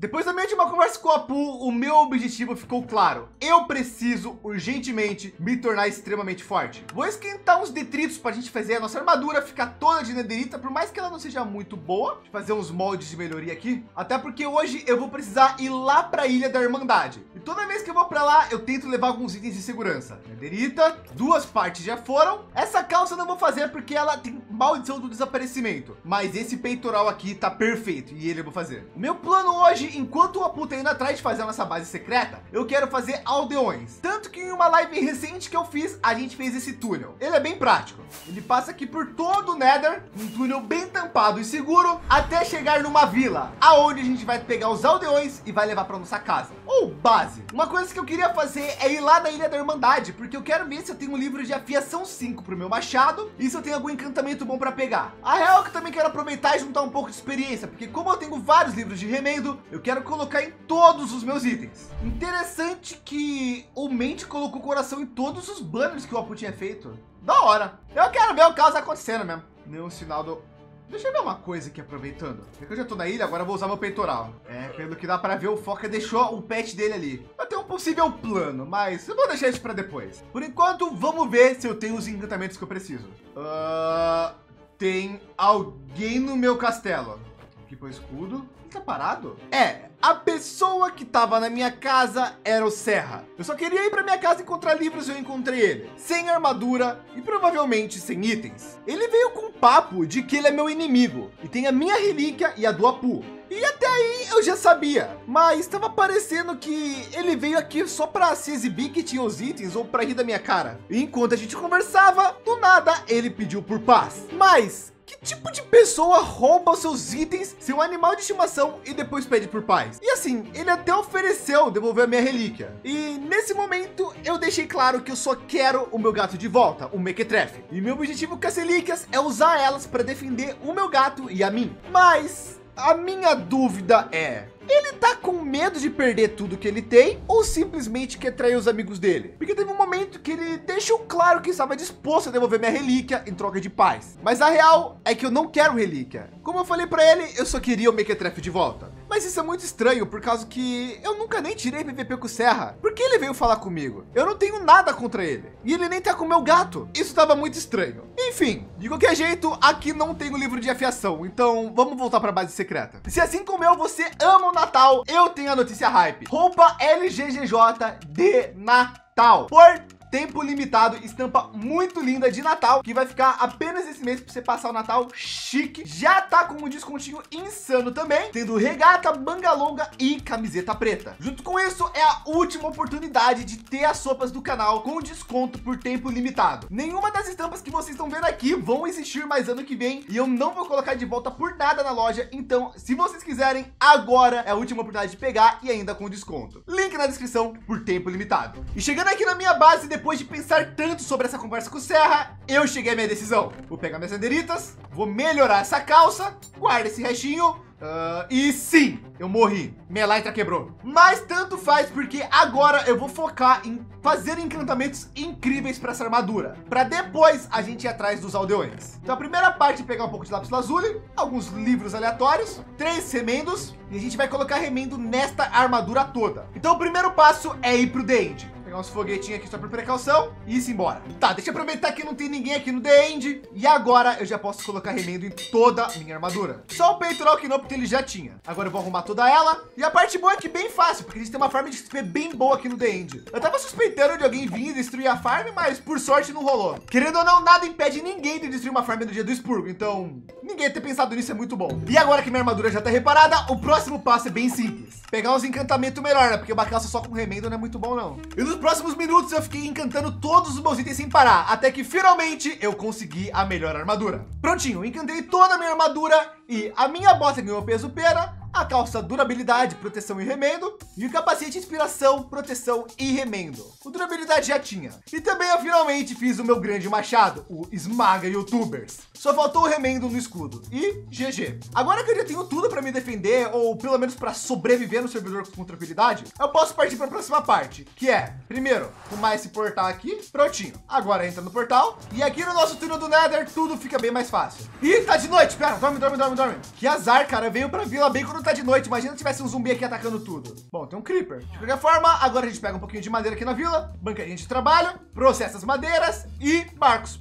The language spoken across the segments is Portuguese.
Depois da minha última conversa com o Apu, o meu objetivo ficou claro. Eu preciso urgentemente me tornar extremamente forte. Vou esquentar uns detritos para a gente fazer a nossa armadura ficar toda de nederita, por mais que ela não seja muito boa. Fazer uns moldes de melhoria aqui. Até porque hoje eu vou precisar ir lá para a Ilha da Irmandade. E toda vez que eu vou para lá, eu tento levar alguns itens de segurança. Nederita, duas partes já foram. Essa calça eu não vou fazer porque ela tem maldição do desaparecimento. Mas esse peitoral aqui tá perfeito e ele eu vou fazer. O meu plano hoje, enquanto o Apu tá indo atrás de fazer a nossa base secreta, eu quero fazer aldeões. Tanto que em uma live recente que eu fiz, a gente fez esse túnel. Ele é bem prático. Ele passa aqui por todo o Nether, um túnel bem tampado e seguro, até chegar numa vila, aonde a gente vai pegar os aldeões e vai levar para nossa casa ou base. Uma coisa que eu queria fazer é ir lá na Ilha da Irmandade, porque eu quero ver se eu tenho um livro de afiação 5 para o meu machado e se eu tenho algum encantamento bom para pegar. A real é que também quero aproveitar e juntar um pouco de experiência, porque como eu tenho vários livros de remendo, eu quero colocar em todos os meus itens. Interessante que o Mente colocou coração em todos os banners que o Apu tinha feito. Da hora. Eu quero ver o caos acontecendo mesmo. Nenhum sinal do Deixa eu ver uma coisa aqui aproveitando. É que eu já tô na ilha, agora eu vou usar meu peitoral. É, pelo que dá para ver, o Foca deixou o pet dele ali. Eu tenho um possível plano, mas eu vou deixar isso para depois. Por enquanto, vamos ver se eu tenho os encantamentos que eu preciso. Uh, tem alguém no meu castelo. Aqui foi escudo. Ele tá parado? É, a pessoa que estava na minha casa era o Serra. Eu só queria ir para minha casa encontrar livros e eu encontrei ele. Sem armadura e provavelmente sem itens. Ele veio com um papo de que ele é meu inimigo. E tem a minha relíquia e a do Apu. E até aí eu já sabia, mas estava parecendo que ele veio aqui só para se exibir que tinha os itens ou para rir da minha cara. E enquanto a gente conversava, do nada ele pediu por paz. Mas que tipo de pessoa rouba os seus itens, seu animal de estimação e depois pede por paz? E assim, ele até ofereceu devolver a minha relíquia. E nesse momento eu deixei claro que eu só quero o meu gato de volta, o Mequetrefe. E meu objetivo com as relíquias é usar elas para defender o meu gato e a mim. Mas a minha dúvida é, ele tá com medo de perder tudo que ele tem ou simplesmente quer trair os amigos dele? Porque teve um momento que ele deixou claro que estava disposto a devolver minha relíquia em troca de paz. Mas a real é que eu não quero relíquia. Como eu falei para ele, eu só queria o Mequetrefe de volta. Mas isso é muito estranho, por causa que eu nunca nem tirei PVP com o Serra. Por que ele veio falar comigo? Eu não tenho nada contra ele. E ele nem tá com meu gato. Isso estava muito estranho. Enfim, de qualquer jeito, aqui não tem o livro de afiação. Então vamos voltar para a base secreta. Se assim como eu, você ama o Natal, eu tenho a notícia hype. Roupa LGGJ de Natal. Por tempo limitado, estampa muito linda de Natal, que vai ficar apenas esse mês para você passar o Natal chique. Já tá com um descontinho insano também, tendo regata, manga longa e camiseta preta. Junto com isso, é a última oportunidade de ter as sopas do canal com desconto por tempo limitado. Nenhuma das estampas que vocês estão vendo aqui vão existir mais ano que vem e eu não vou colocar de volta por nada na loja. Então, se vocês quiserem, agora é a última oportunidade de pegar e ainda com desconto. Link na descrição por tempo limitado. E chegando aqui na minha base, depois de pensar tanto sobre essa conversa com o Serra, eu cheguei à minha decisão. Vou pegar minhas banderitas, vou melhorar essa calça, guarda esse restinho, Uh, e sim, eu morri. Minha Elytra quebrou. Mas tanto faz, porque agora eu vou focar em fazer encantamentos incríveis para essa armadura. Para depois a gente ir atrás dos aldeões. Então a primeira parte é pegar um pouco de lápis lazuli, alguns livros aleatórios, três remendos. E a gente vai colocar remendo nesta armadura toda. Então o primeiro passo é ir pro Dende pegar uns foguetinhos aqui só por precaução e ir embora. Tá, deixa eu aproveitar que não tem ninguém aqui no The End. E agora eu já posso colocar remendo em toda a minha armadura. Só o peitoral que não, porque ele já tinha. Agora eu vou arrumar toda ela. E a parte boa é que bem fácil, porque a gente tem uma farm de XP bem boa aqui no The End. Eu tava suspeitando de alguém vir destruir a farm, mas por sorte não rolou. Querendo ou não, nada impede ninguém de destruir uma farm no dia do expurgo. Então, ninguém ter pensado nisso é muito bom. E agora que minha armadura já tá reparada, o próximo passo é bem simples. Pegar uns encantamentos melhor, né? Porque uma só com remendo não é muito bom, não. E nos próximos minutos eu fiquei encantando todos os meus itens sem parar, até que finalmente eu consegui a melhor armadura. Prontinho, encantei toda a minha armadura e a minha bota ganhou peso pena, a calça durabilidade, proteção e remendo e o capacete inspiração, proteção e remendo. O durabilidade já tinha. E também eu finalmente fiz o meu grande machado, o esmaga youtubers. Só faltou o remendo no escudo e GG. Agora que eu já tenho tudo para me defender ou pelo menos para sobreviver no servidor com tranquilidade, eu posso partir para a próxima parte, que é, primeiro, arrumar esse portal aqui, prontinho. Agora entra no portal e aqui no nosso túnel do Nether tudo fica bem mais fácil. E tá de noite, pera, dorme, dorme, dorme, dorme. Que azar, cara, veio para Vila bem quando tá de noite. Imagina se tivesse um zumbi aqui atacando tudo. Bom, tem um creeper. De qualquer forma, agora a gente pega um pouquinho de madeira aqui na vila, bancadinha de trabalho, processa as madeiras e barcos.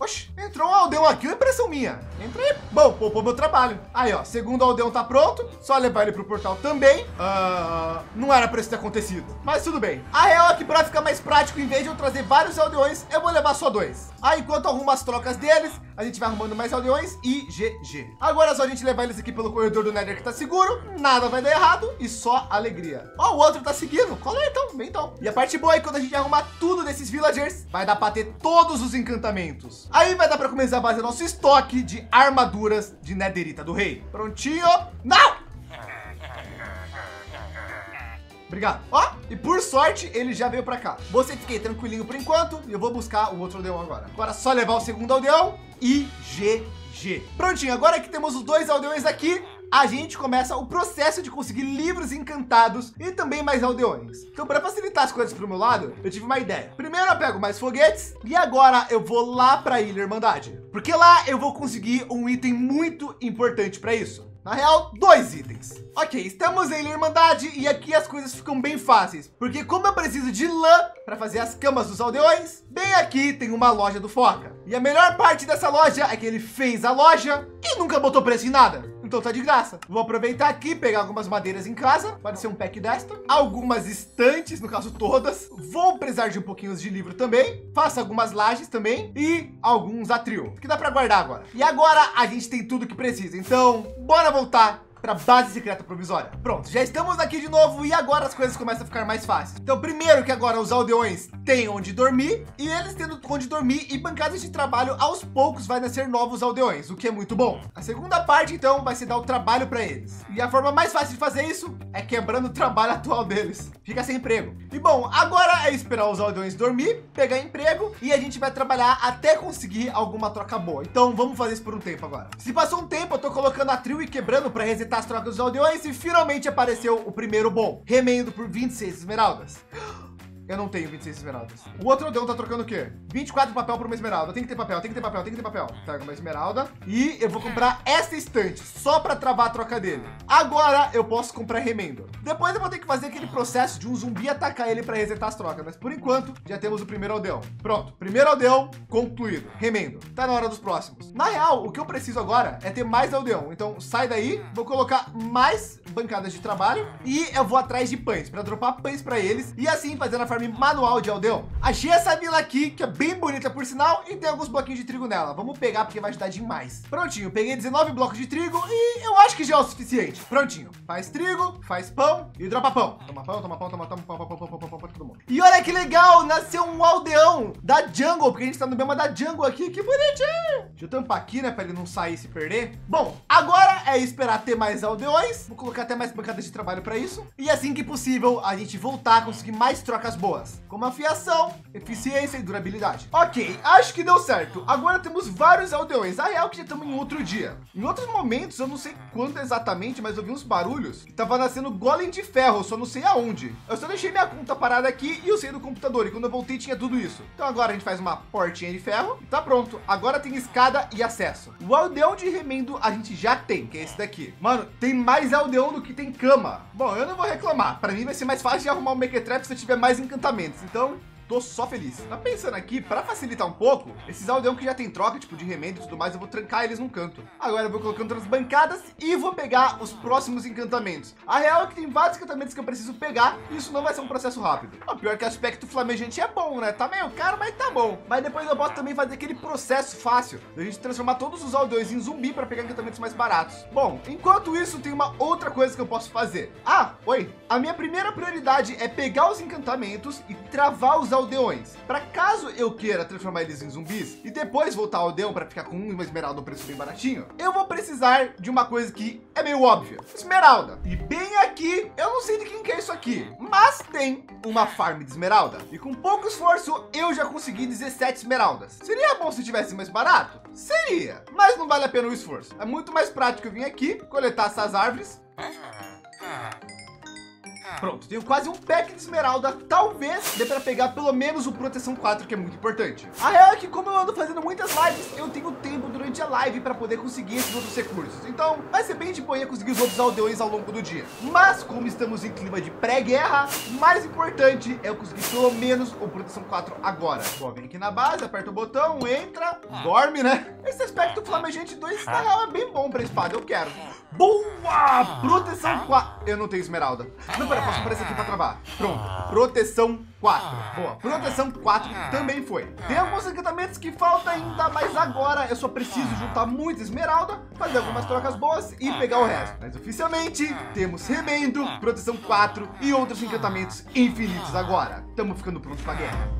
Oxe, entrou um aldeão aqui, uma impressão minha. Entra aí. Bom, poupou meu trabalho. Aí, ó, segundo aldeão tá pronto. Só levar ele pro portal também. Uh, não era pra isso ter acontecido. Mas tudo bem. A real é que pra ficar mais prático, em vez de eu trazer vários aldeões, eu vou levar só dois. Aí, enquanto arrumo as trocas deles, a gente vai arrumando mais aldeões e GG. Agora é só a gente levar eles aqui pelo corredor do Nether que tá seguro. Nada vai dar errado e só alegria. Ó, o outro tá seguindo. Cola aí, então. Vem então. E a parte boa é que quando a gente arrumar tudo desses villagers, vai dar pra ter todos os encantamentos. Aí vai dar para começar a fazer nosso estoque de armaduras de Netherita do Rei. Prontinho? Não! Obrigado. Ó, e por sorte, ele já veio para cá. Você fiquei tranquilinho por enquanto e eu vou buscar o outro aldeão agora. Agora é só levar o segundo aldeão e GG. Prontinho, agora que temos os dois aldeões aqui, a gente começa o processo de conseguir livros encantados e também mais aldeões. Então, para facilitar as coisas para o meu lado, eu tive uma ideia. Primeiro eu pego mais foguetes e agora eu vou lá para a Ilha Irmandade, porque lá eu vou conseguir um item muito importante para isso. Na real, dois itens. Ok, estamos em Irmandade e aqui as coisas ficam bem fáceis, porque como eu preciso de lã para fazer as camas dos aldeões, bem aqui tem uma loja do Foca. E a melhor parte dessa loja é que ele fez a loja e nunca botou preço em nada. Então tá de graça. Vou aproveitar aqui, pegar algumas madeiras em casa. Pode ser um pack desta. Algumas estantes, no caso todas. Vou precisar de um pouquinho de livro também. Faço algumas lajes também. E alguns atril, que dá para guardar agora. E agora a gente tem tudo que precisa. Então, bora voltar para base secreta provisória. Pronto, já estamos aqui de novo e agora as coisas começam a ficar mais fáceis. Então, primeiro que agora os aldeões têm onde dormir e eles tendo onde dormir e bancadas de trabalho, aos poucos vai nascer novos aldeões, o que é muito bom. A segunda parte, então, vai ser dar o trabalho para eles. E a forma mais fácil de fazer isso é quebrando o trabalho atual deles. Fica sem emprego. E bom, agora é esperar os aldeões dormir, pegar emprego e a gente vai trabalhar até conseguir alguma troca boa. Então, vamos fazer isso por um tempo agora. Se passou um tempo, eu tô colocando a trio e quebrando para resetar as trocas dos aldeões e finalmente apareceu o primeiro bom, remendo por 26 esmeraldas. Eu não tenho 26 esmeraldas. O outro aldeão tá trocando o quê? 24 papel por uma esmeralda. Tem que ter papel, tem que ter papel, tem que ter papel. Pega uma esmeralda. E eu vou comprar essa estante só para travar a troca dele. Agora eu posso comprar remendo. Depois eu vou ter que fazer aquele processo de um zumbi atacar ele para resetar as trocas. Mas por enquanto já temos o primeiro aldeão. Pronto. Primeiro aldeão concluído. Remendo. Tá na hora dos próximos. Na real, o que eu preciso agora é ter mais aldeão. Então sai daí. Vou colocar mais bancadas de trabalho. E eu vou atrás de pães para dropar pães para eles. E assim fazer a farm manual de aldeão. Achei essa vila aqui, que é bem bonita por sinal, e tem alguns bloquinhos de trigo nela. Vamos pegar porque vai ajudar demais. Prontinho, peguei 19 blocos de trigo e eu acho que já é o suficiente. Prontinho, faz trigo, faz pão e dropa pão. Toma pão, toma pão, toma pão, pão, pão, pão, pão, pão, pão, pão, todo mundo. E olha que legal, nasceu um aldeão da jungle, porque a gente tá no bioma da jungle aqui, que bonitinho. Deixa eu tampar aqui, né, para ele não sair e se perder. Bom, agora é esperar ter mais aldeões. Vou colocar até mais bancadas de trabalho para isso. E assim que possível, a gente voltar a conseguir mais trocas boas boas, como afiação, eficiência e durabilidade. Ok, acho que deu certo. Agora temos vários aldeões. A real que já estamos em outro dia. Em outros momentos, eu não sei quando exatamente, mas eu vi uns barulhos tava nascendo golem de ferro, só não sei aonde. Eu só deixei minha conta parada aqui e eu saí do computador. E quando eu voltei tinha tudo isso. Então agora a gente faz uma portinha de ferro e tá pronto. Agora tem escada e acesso. O aldeão de remendo a gente já tem, que é esse daqui. Mano, tem mais aldeão do que tem cama. Bom, eu não vou reclamar. Para mim vai ser mais fácil de arrumar um mequetrefe se eu tiver mais encantamentos então, tô só feliz. Tá pensando aqui, para facilitar um pouco, esses aldeão que já tem troca, tipo de remendo e tudo mais, eu vou trancar eles num canto. Agora eu vou colocando nas bancadas e vou pegar os próximos encantamentos. A real é que tem vários encantamentos que eu preciso pegar e isso não vai ser um processo rápido. O pior que aspecto flamejante é bom, né? Tá meio caro, mas tá bom. Mas depois eu posso também fazer aquele processo fácil da gente transformar todos os aldeões em zumbi para pegar encantamentos mais baratos. Bom, enquanto isso, tem uma outra coisa que eu posso fazer. Ah, oi. A minha primeira prioridade é pegar os encantamentos e travar os aldeões. Para caso eu queira transformar eles em zumbis e depois voltar ao aldeão para ficar com uma esmeralda um preço bem baratinho, eu vou precisar de uma coisa que é meio óbvia. Esmeralda. E bem aqui, eu não sei de quem que é isso aqui, mas tem uma farm de esmeralda. E com pouco esforço, eu já consegui 17 esmeraldas. Seria bom se tivesse mais barato? Seria, mas não vale a pena o esforço. É muito mais prático eu vir aqui, coletar essas árvores Pronto, tenho quase um pack de esmeralda. Talvez dê para pegar pelo menos o proteção 4, que é muito importante. A real é que como eu ando fazendo muitas lives, eu tenho tempo durante a live para poder conseguir esses outros recursos. Então, vai ser bem de boa conseguir os outros aldeões ao longo do dia. Mas como estamos em clima de pré-guerra, mais importante é eu conseguir pelo menos o proteção 4 agora. Bom, vem aqui na base, aperta o botão, entra, dorme, né? Esse aspecto flamejante 2 na real é bem bom para espada, eu quero. Boa! Proteção 4. Eu não tenho esmeralda. Não, pera, posso aparecer aqui para travar. Pronto. Proteção 4. Boa. Proteção 4 também foi. Tem alguns encantamentos que faltam ainda, mas agora eu só preciso juntar muita esmeralda, fazer algumas trocas boas e pegar o resto. Mas oficialmente temos remendo, proteção 4 e outros encantamentos infinitos agora. Estamos ficando prontos para guerra.